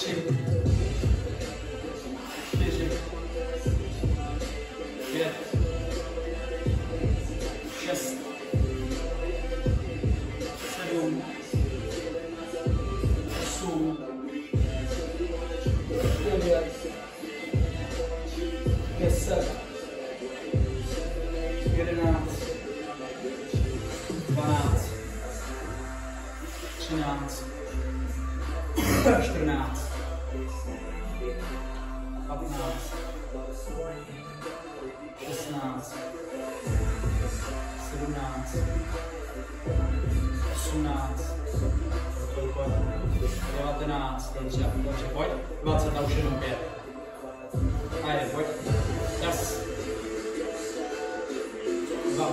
tři, čtyři, pět, šest, sedm, osm, devět, deset, jedenáct, dvanáct, třináct, čtrnáct. Patnáct. Šestnáct. Sedmnáct. Osmnáct. 19, dobře, dobře, pojď, 20 a už jenom 5. A je, pojď, jas. Dva.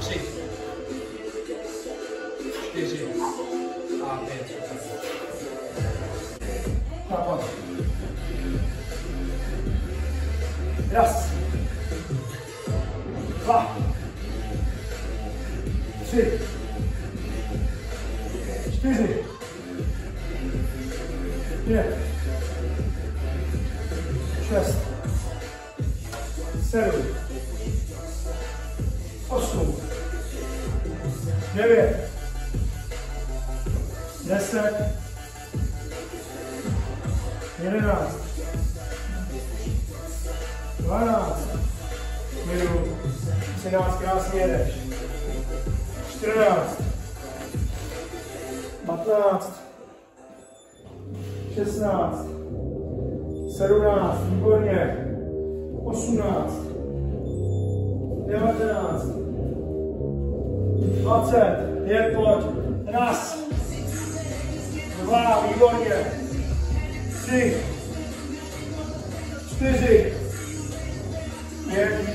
Tři. Čtyři. A pět. Raz. Dva. Tři čtyři, pět, šest, sedm, osm, devět, deset, jedenáct, dvanáct, minut, třináct, krásně jedeš, čtrnáct, 15, 16, 17, výborně, 18, 19, 20, je pojď, raz, dva, výborně, tři, čtyři,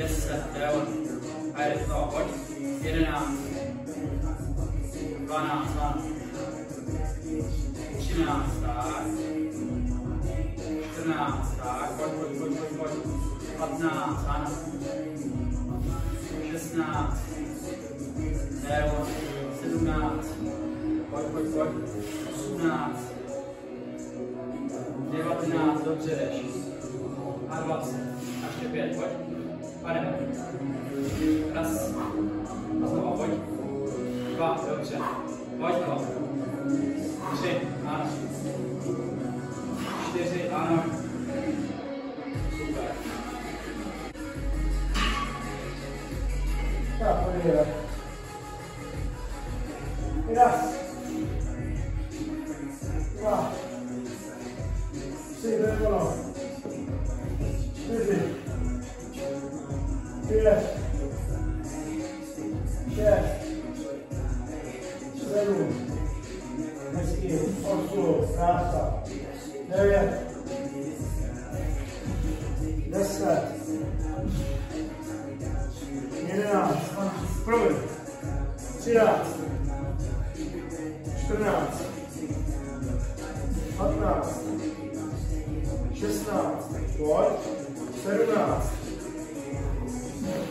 Yes, sir. That one. I saw what? Iranam. Vanam. Chinam. Star. Trinam. Star. What? What? What? What? What? Patnam. Sanam. Krishnam. That one. Sidnam. What? What? What? Sunam. Devatnam. Dobře. Arvat. Až pět. Pojď. Vale, raz, pass nochmal ruhig, war, wirklich, ruhig noch, geschehen. sedm, hezky, osm, krása, devět, deset, jedenáct, promiň, třináct, čtrnáct, patnáct, šestnáct, pojď, sedmnáct,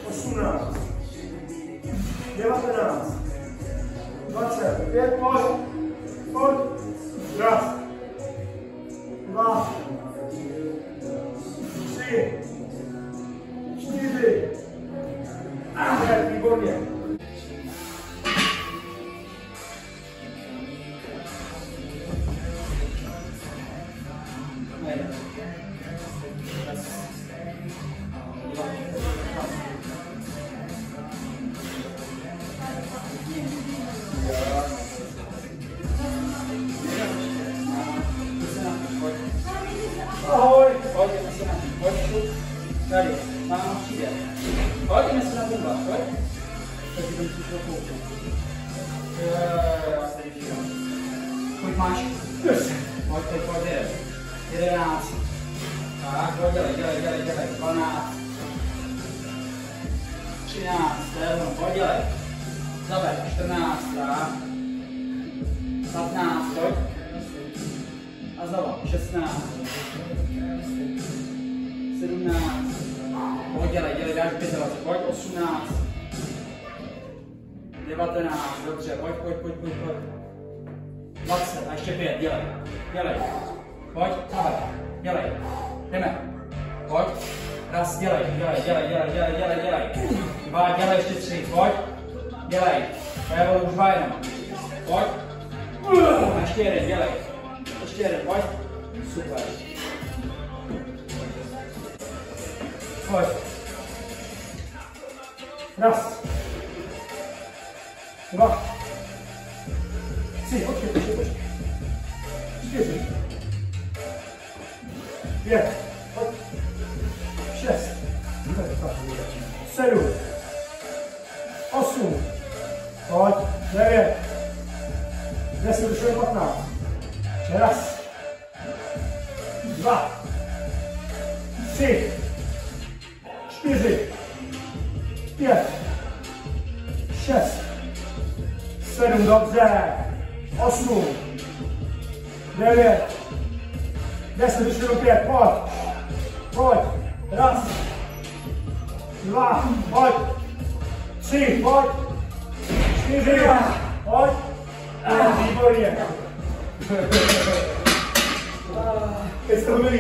osmnáct, devatenáct, 27, 15, chodź, raz, dwa, trzy, cztery, a, nie, nie, Kreuzflug. Tady, mám noch viel. Hodíme se na ten vlak, pojď. Takže jdem si to koupit. Eh, Kolik máš? Pojď, pojď, pojď, jeden. Jedenáct. Tak, pojď, dělej, dělej, dělej, dělej. Dvanáct. Třináct, to je ono, pojď, dělej. Zaber, čtrnáct, tak. Patnáct, pojď. A znova, šestnáct. 17. Pojď, dělej, dáš 25, pojď, 18. 19, dobře, pojď, pojď, pojď, pojď, pojď. 20, a ještě 5, dělej, dělej. Pojď, zaber, dělej, jdeme. Pojď, raz, dělej, dělej, dělej, dělej, dělej, dělej, dělej. Dva, dělej, ještě tři, pojď, dělej. To je už dva jenom. Pojď. A ještě jeden, dělej. Ještě jeden, pojď. Super. Pojď. Raz. Dva. Tři, počkej, počkej, počkej. Čtyři. Pět. Pojď. Šest. Sedm. Osm. Pojď. Devět. Deset, už je patnáct. Raz. Dva. Tři. Čtyři. Pět. Šest. Sedm, dobře. Osm. Devět. Deset, už je pět. Pojď. Pojď. Raz. Dva. Pojď. Tři. Pojď. Čtyři. Pojď. Ah, výborně. Teď jste to byli,